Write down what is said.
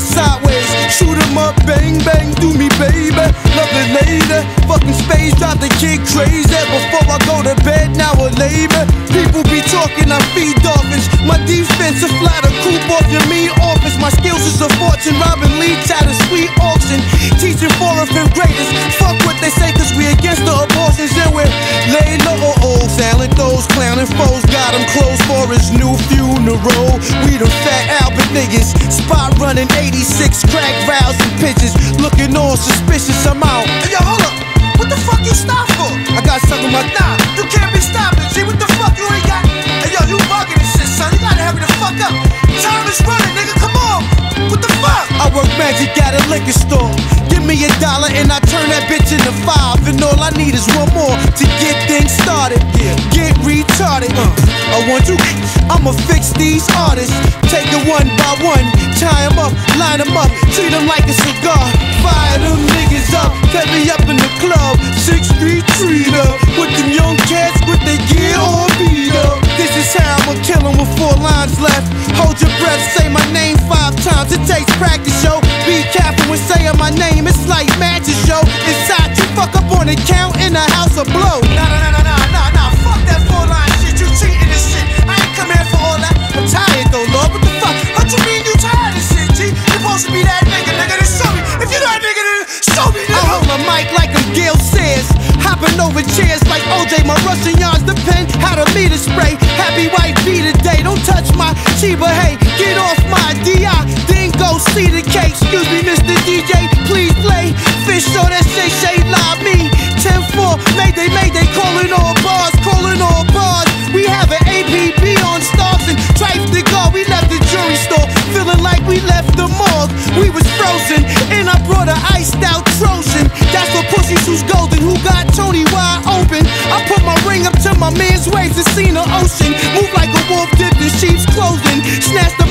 sideways. Shoot 'em up, bang, bang, do me, baby. Love it later. Fucking space, drive the kid crazy. Before I go to bed, now or later. People be talking, I feed dolphins. My defense, a fly the coop off your mean office. My skills is a fortune. Robin Leach at a sweet auction. Teaching for a fifth graders. Fuck what they say, cause we against the abortions. And we're laying low, oh, silent those clowning foes. Got him closed for his new funeral. We the fat Albert niggas. Spot running 86 crack vows and pitches. Looking all suspicious, I'm out. Hey, yo, hold up. What the fuck you stop for? I got something in my Nah, you can't be stopping. G, what the fuck you ain't got? Hey, yo, you bugging this shit, son. You gotta hurry the fuck up. Time is running, nigga. Come on. What the fuck? I work magic at a liquor store. Give me a dollar and I turn that bitch into five. And all I need is one more to get things started. Get retarded. Uh, I want to, I'ma fix these artists. Take it one by one, tie 'em up, line 'em up, treat 'em like a cigar. Fire them niggas up, cut me up in the club. Six Street treater. With them young cats with their gear all beat up. This is how I'ma kill 'em with four lines left. Hold your breath, say my name five times. It takes practice, yo. Be careful when saying my name. It's like magic, yo. Hopping over chairs like OJ. My Russian yards depend how to meter spray. Happy white be today. Don't touch my Chiba. Hey, get off my DI. Then go see the cake. Excuse me, Mr. DJ. Please play. Fish on that Shay Shay Live me. 10 4. Mayday, Mayday. Calling all bars. Calling all bars. We have an APB on stars and Trife da God. We left the jury store. Feeling like we left the morgue. We was frozen. And I brought a iced out Trojan. That's what pussies who's golden. I put my ring up to my man's waist and seen the ocean. Move like a wolf dipped in sheep's clothing. Snatch the